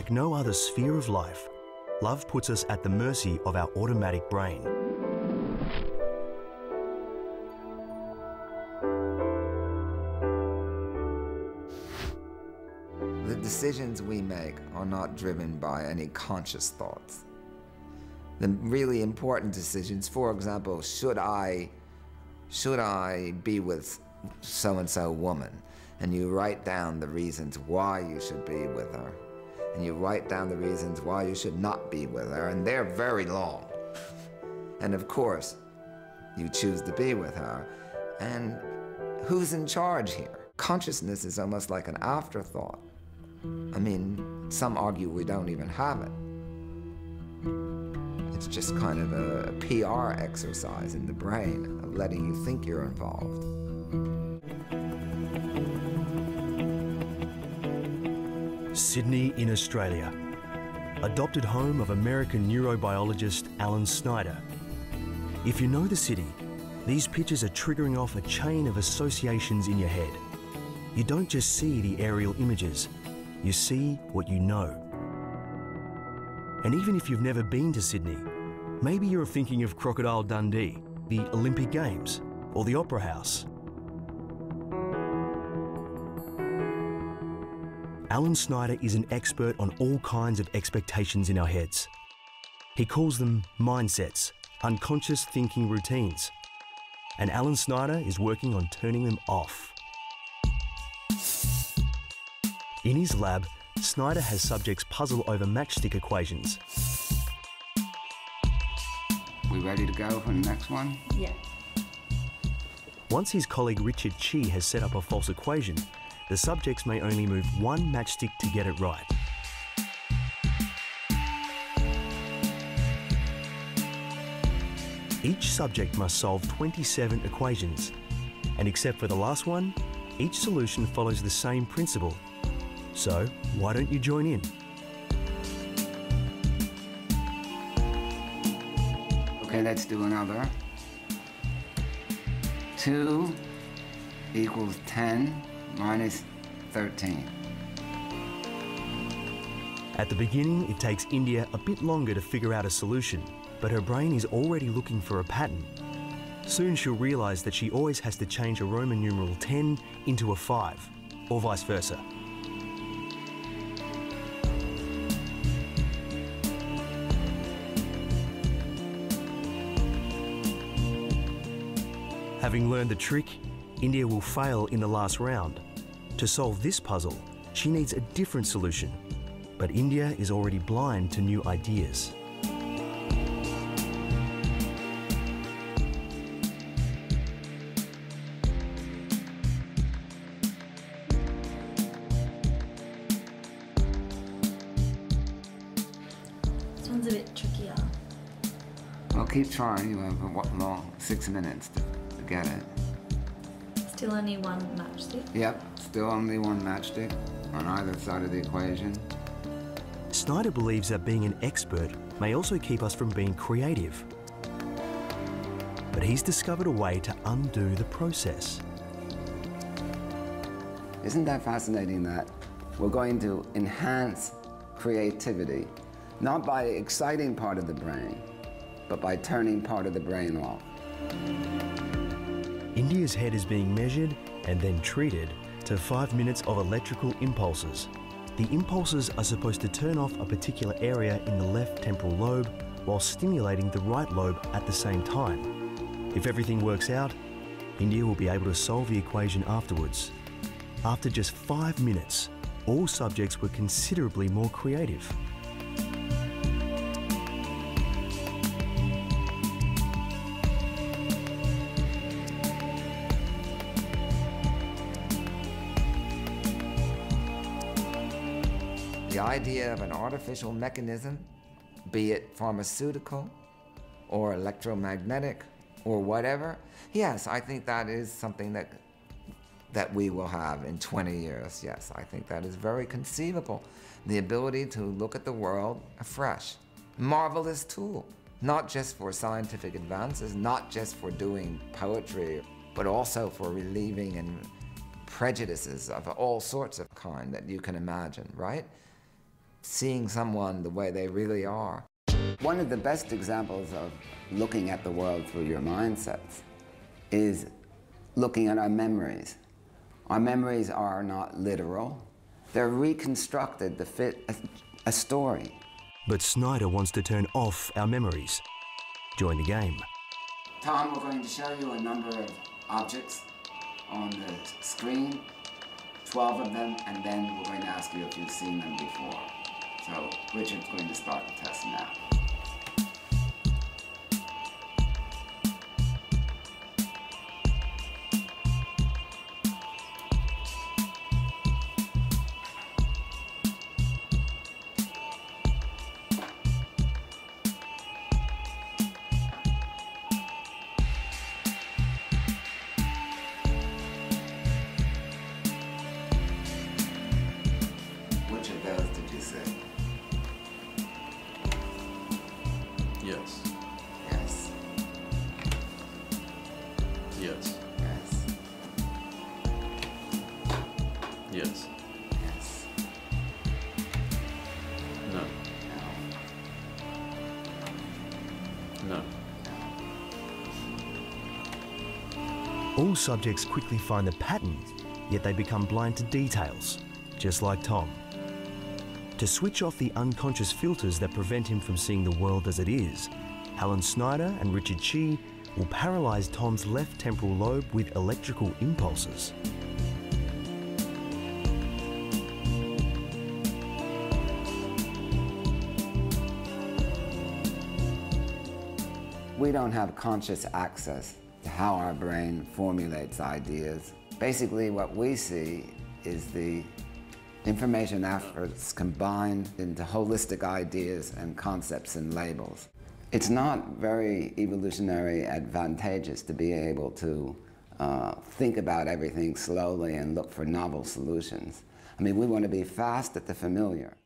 Like no other sphere of life, love puts us at the mercy of our automatic brain. The decisions we make are not driven by any conscious thoughts. The really important decisions, for example, should I, should I be with so-and-so woman? And you write down the reasons why you should be with her. And you write down the reasons why you should not be with her, and they're very long. And of course, you choose to be with her. And who's in charge here? Consciousness is almost like an afterthought. I mean, some argue we don't even have it. It's just kind of a PR exercise in the brain of letting you think you're involved. Sydney in Australia, adopted home of American neurobiologist Allan Snyder. If you know the city, these pictures are triggering off a chain of associations in your head. You don't just see the aerial images, you see what you know. And even if you've never been to Sydney, maybe you're thinking of Crocodile Dundee, the Olympic Games, or the Opera House. Allan Snyder is an expert on all kinds of expectations in our heads. He calls them mindsets, unconscious thinking routines. And Allan Snyder is working on turning them off. In his lab, Snyder has subjects puzzle over matchstick equations. We ready to go for the next one? Yeah. Once his colleague Richard Chi has set up a false equation, the subjects may only move one matchstick to get it right. Each subject must solve 27 equations, and except for the last one, each solution follows the same principle. So, why don't you join in? Okay, let's do another. 2 equals 10 minus 13. At the beginning, it takes India a bit longer to figure out a solution, but her brain is already looking for a pattern. Soon she'll realise that she always has to change a Roman numeral 10 into a 5, or vice versa. Having learned the trick, India will fail in the last round. To solve this puzzle, she needs a different solution. But India is already blind to new ideas. This one's a bit trickier. Well, keep trying. You have what long? Six minutes to, to get it. Still only one matchstick. Yep, still only one matchstick on either side of the equation. Snyder believes that being an expert may also keep us from being creative. But he's discovered a way to undo the process. Isn't that fascinating that we're going to enhance creativity, not by exciting part of the brain, but by turning part of the brain off? India's head is being measured and then treated to five minutes of electrical impulses. The impulses are supposed to turn off a particular area in the left temporal lobe while stimulating the right lobe at the same time. If everything works out, India will be able to solve the equation afterwards. After just five minutes, all subjects were considerably more creative. The idea of an artificial mechanism, be it pharmaceutical or electromagnetic or whatever, yes, I think that is something that that we will have in 20 years. Yes, I think that is very conceivable. The ability to look at the world afresh. Marvelous tool, not just for scientific advances, not just for doing poetry, but also for relieving and prejudices of all sorts of kind that you can imagine, right? Seeing someone the way they really are. One of the best examples of looking at the world through your mindsets is looking at our memories. Our memories are not literal, they're reconstructed to fit a, a story. But Snyder wants to turn off our memories. Join the game. Tom, we're going to show you a number of objects on the screen, 12 of them, and then we're going to ask you if you've seen them before. So Richard's going to start the test now. Yes. Yes. Yes. Yes. Yes. Yes. No. No. No. All subjects quickly find the pattern, yet they become blind to details, just like Tom. To switch off the unconscious filters that prevent him from seeing the world as it is, Allan Snyder and Richard Chi will paralyse Tom's left temporal lobe with electrical impulses. We don't have conscious access to how our brain formulates ideas. Basically, what we see is the information efforts combined into holistic ideas and concepts and labels. It's not very evolutionary advantageous to be able to uh, think about everything slowly and look for novel solutions. I mean, we want to be fast at the familiar.